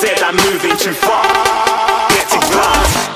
Said I'm moving too far. Get to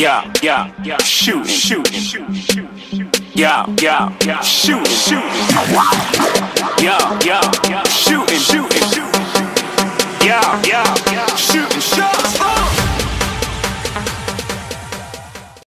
yeah, yeah, yeah, shoot, shoot, yeah, yeah, yeah, shoot, shoot, yeah, yeah, yeah, shoot, shoot, yeah, yeah, shoot, shoot.